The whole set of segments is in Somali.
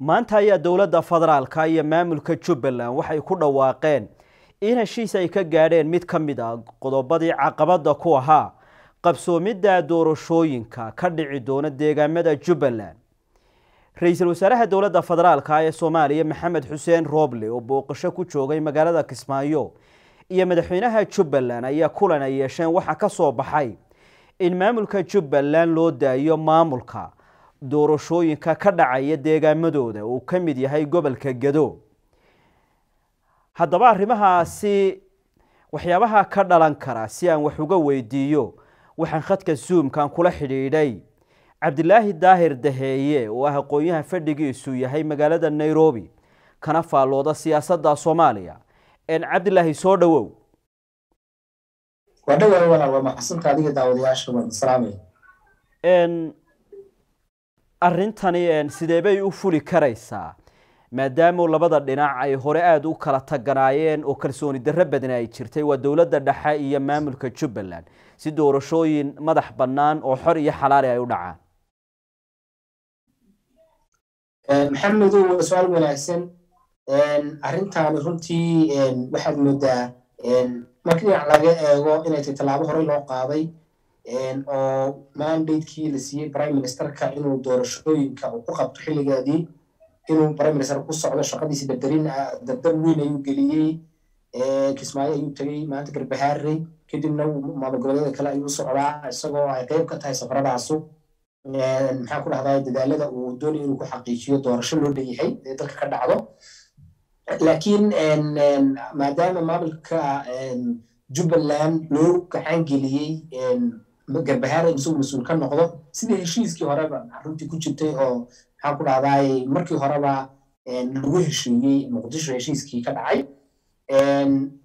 maanta ayaa dowladda federaalka iyo maamulka jubbaland waxay ku dhawaaqeen in heshiis ay ka gaadheen mid ka mid ah qodobadii caqabadda ku ahaa qabsoomidda doorashooyinka ka dhici doona deegaamada jubbaland. Ra'iisul wasaaraha dowladda federaalka ee soomaaliya maxamed xuseen rooble oo booqasho ku joogay magaalada kismaayo iyo madaxweynaha jubbaland ayaa kulan ay yeesheen waxaa ka soo baxay in maamulka jubbaland loo daayo maamulka doorashooyinka ka dhacaya deegaamadooda uu ka mid yahay gobolka gado. Haddaba arrimahaasi waxyaabaha ka dhalan kara si aan wax uga weydiiyo waxaan khadka zoomkan kula xidhiidhay. Cabdilaahi daahir daheeye oo ah aqoon-yaha fadhigiisu yahay magaalada nairobi kana faallooda siyaasadda soomaaliya. Cabdilaahi soo dhowow. Waa dhawaay walaal waa maxasanka adiga daawadayaasha waan salaamay arrintani sidee bay u fuli karaysaa? Maadaama labada dhinac ay hore aada u kala taganaayeen oo kalsooni darro badan ay jirtay waa dowladda dhexe iyo maamulka jubbaland. Si doorashooyin madax bannaan oo xor iyo xalaali ay u dhacaan. Maxamedow waa su'aal wanaagsan. Arrintaani runtii waxaad moodaa marka dhinac laga eego inay tay tallaabo hore loo qaaday oo mandatekii la siiyey prime ministerka inuu doorashooyinka uu ku qabto xilligeedii inuu prime minister ku socdo shaqadiisi dardarin dardar weyn ayuu geliyey kismaayo ayuu tegey maanta garbahaarey kadibna maamul kale ayuu socdaa isagoo ay qeyb ka tahay safaradaasu. Maxaa ku dhahdaa dadaalada uu doonaya inuu ku xaqiijiyo doorasho loo dhanyahay ee dalka ka dhacdo. Laakiin maadaama maamulka jubbaland loo gacan geliyey garbahaare isagu mas'uul ka noqdo sidii heshiiskii horeba runtii ku jirtay oo maxaan ku dhahdaay markii horeba lagu heshiiyey muqdisho heshiiskii ka dhacay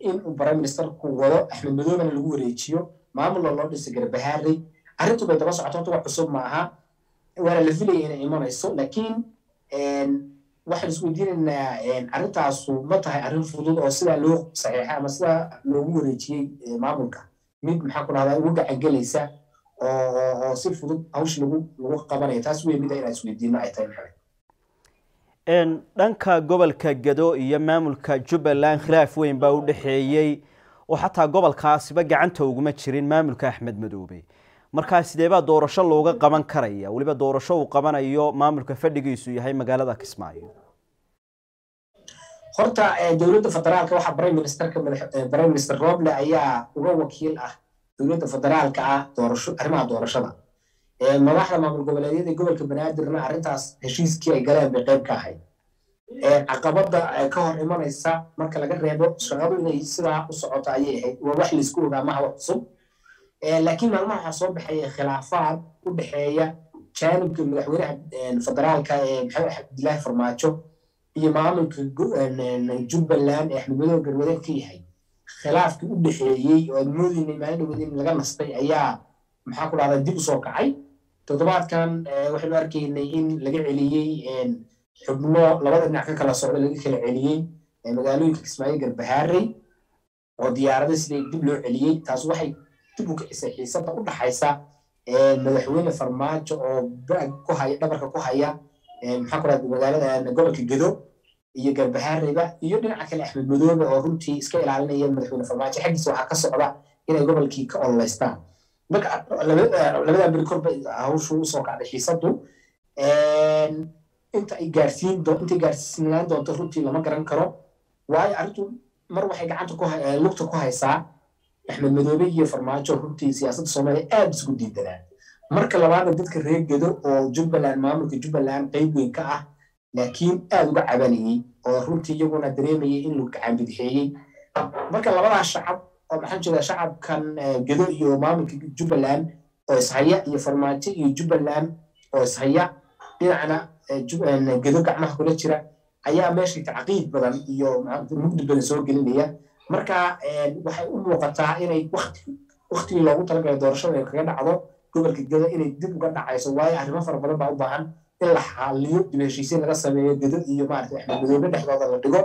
in uu prime ministerku wado axmed madoobena lagu wareejiyo maamulna loo dhisay garbahaarey arrintu bay daba socoto horta wax cusub maaha waana la filaya inay imanayso laakiin waxaan isweydiinaynaa arrintaasu ma tahay arrin fudud oo sidaa loo saxiixay ama sidaa loogu wareejiyey maamulka mid maxaa ku dhahdaa ugu gacangelaysa oo si fudud hawsha lagu lagu qabanaya. Taas wey mida inaan isweydiino ay tahay maxamed dhanka gobolka gado iyo maamulka jubbaland khilaaf weyn baa u dhexeeyey. Oo xataa gobolkaasiba gacanta uguma jirin maamulka axmed madoobe. Markaa sidee baa doorasho looga qaban karaya? Weliba doorasho uu qabanayo maamulka fadhigiisu yahay magaalada kismaayo horta dowladda federaalka waxaa prime ministerka prime minister roble ayaa uga wakiil ah dowladda federaalka ah doorasho arrimaha doorashada. Madaxda maamul goboleedyada ee gobolka banaadirna arrintaas heshiiskii ay galeen bay qayb ka ahayd. Caqabada ka hor imanaysa marka laga reebo shaqadu inay sidaa u socoto ayay ahayd. Waa wax la isku ogaa maha wax cusub. Laakiin maalmaha waxaa soo baxaya khilaafaad u dhexeeya jaanibka madaxweynaha federaalka ee maxamed cabdilaahi farmaajo iyo maamulka jubbaland ee axmed madow garwadeen ka yahay. Khilaafkii u dhexeeyey oo aad moodeynay maalin dhaweed in laga nastay ayaa maxaa ku dhahdaa dib u soo kacay. Toddobaadkan waxaynu arkaynay in laga celiyey xubno labada dhinac ka kala socda laga kala celiyey magaalooyinka kismaayo garbahaarey oo diyaarada siday dib loo celiyey. Taas waxay dib u kicisay xiisada u dhaxaysa madaxweyne farmaajo oo baag ku haya dhabarka ku haya maxaa ku dhahda magaalada gobolka gedo iyo garbahaareyba iyo dhinaca kale axmed madoobe oo runtii iska ilaalinaya madaxweyne farmaajo. Xaggiisa waxaa ka socda inay gobolkii ka ololeystaan marka labada beri korba hawshu u soo kacday xiisadu inta ay gaarsiin intay gaarsiinaan doonto runtii lama garan karo. Waayo arrintu mar waxay gacanta lugta ku haysaa axmed madoobe iyo farmaajo runtii siyaasadda soomaaliya aada isugu diidanaa marka labaadna dadka reer gedo oo jubbaland maamulka jubbaland qeyb weyn ka ah laakiin aada uga cabanayey oo runtii iyaguna dareemayay in lagu gacan bidixeeyey marka labadaas shacab oo maxaan jeedaa shacabkan gedo iyo maamulka jubbaland oo ishaya iyo farmaajo iyo jubbaland oo ishaya dhinacna gedo gacmaha kula jira ayaa meesha tacqiid badan iyo mugdi badan soo gelinaya. Marka waxay u muuqataa inay waktigii loogu talagalay doorashada kaga dhacdo gobolka gedo inay dib uga dhacayso waayo arrimo fara badan baa u baahan in la xaaliyo dib heshiisiin laga sameeyo gedo iyo maarata axmed madoobe dhexdooda la dhigo.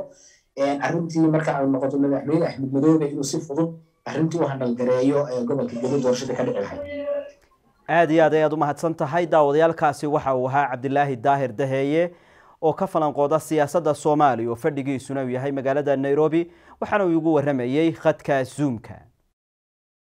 Arrintii marka ay noqoto madaxweyne axmed madoobe inuu si fudud arrintii u handhalgareeyo gobolka gedo doorashada ka dhici lahayd aada iyo aad ayaad u mahadsan tahay. Daawadayaalkaasi waxa uu ahaa cabdilaahi daahir daheeye oo ka falanqooda siyaasadda soomaaliya oo fadhigiisuna uu yahay magaalada nairobi waxaana uu igu waramayey khadka zoomka